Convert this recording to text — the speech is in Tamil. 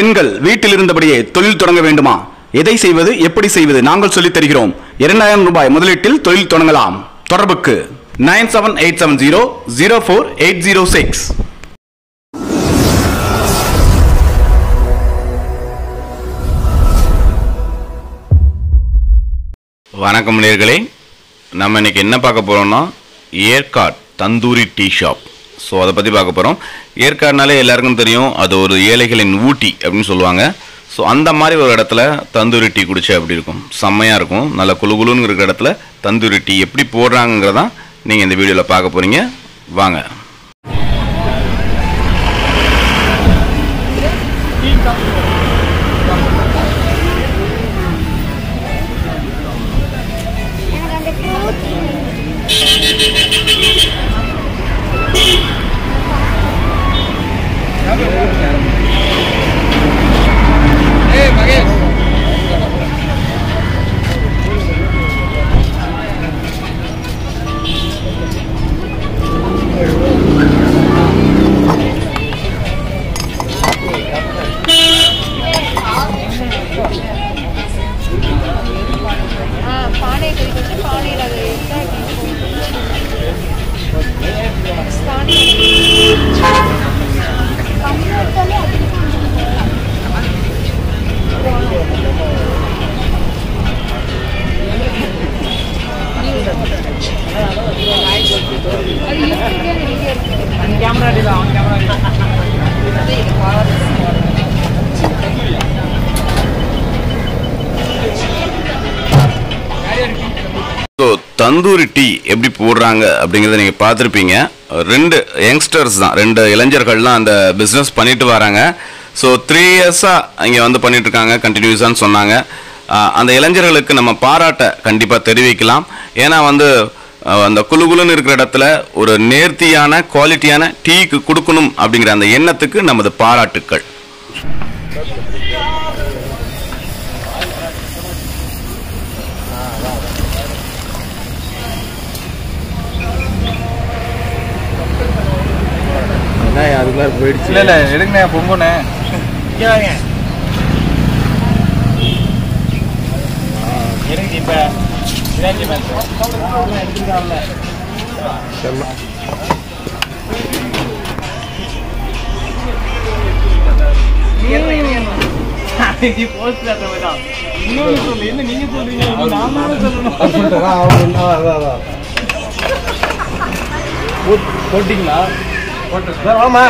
பெண்கள் வீட்டில் இருந்தபடியே தொழில் தொடங்க வேண்டுமா? எதை செய்வது எப்படி செய்வது நாங்கள் சொல்லித் தருகிறோம். இரண்டாயிரம் ரூபாய் முதலீட்டில் தொழில் தொடங்கலாம். தொடர்புக்கு nine seven eight seven zero zero four eight zero six. வணக்கம் நேர்களே நம்ம இன்னைக்கு என்ன பார்க்க போறோம்னா Yercaud tandoori tea shop. So அதை பற்றி பார்க்க போகிறோம் ஏற்காடுனாலே எல்லாருக்கும் தெரியும் அது ஒரு ஏழைகளின் ஊட்டி அப்படின்னு சொல்லுவாங்க. ஸோ அந்த மாதிரி ஒரு இடத்துல தந்தூரி டீ குடிச்சா எப்படி இருக்கும்? செம்மையாக இருக்கும். நல்ல குளு குளுன்னு இருக்கிற இடத்துல தந்தூரி டீ எப்படி போடுறாங்கிறதான் நீங்கள் இந்த வீடியோவில் பார்க்க போகிறீங்க வாங்க. ஸோ தந்தூரி டீ எப்படி போடுறாங்க அப்படிங்கிறத நீங்கள் பார்த்துருப்பீங்க. ரெண்டு யங்ஸ்டர்ஸ் தான் ரெண்டு இளைஞர்கள்லாம் அந்த பிஸ்னஸ் பண்ணிட்டு வராங்க. ஸோ த்ரீ இயர்ஸாக இங்கே வந்து பண்ணிட்டு இருக்காங்க கண்டினியூஸான்னு சொன்னாங்க. அந்த இளைஞர்களுக்கு நம்ம பாராட்ட கண்டிப்பாக தெரிவிக்கலாம். ஏன்னா வந்து அந்த குளு குளுன்னு இருக்கிற இடத்துல ஒரு நேர்த்தியான குவாலிட்டியான டீக்கு கொடுக்கணும் அப்படிங்கிற அந்த எண்ணத்துக்கு நமது பாராட்டுக்கள். அதுக்குள்ள போயிடுச்சு. இல்ல இல்ல எடுங்கண்ணே பொங்கண்ணே. எனக்கு இப்ப. போட்டிங்களா? போட்டு ஆமா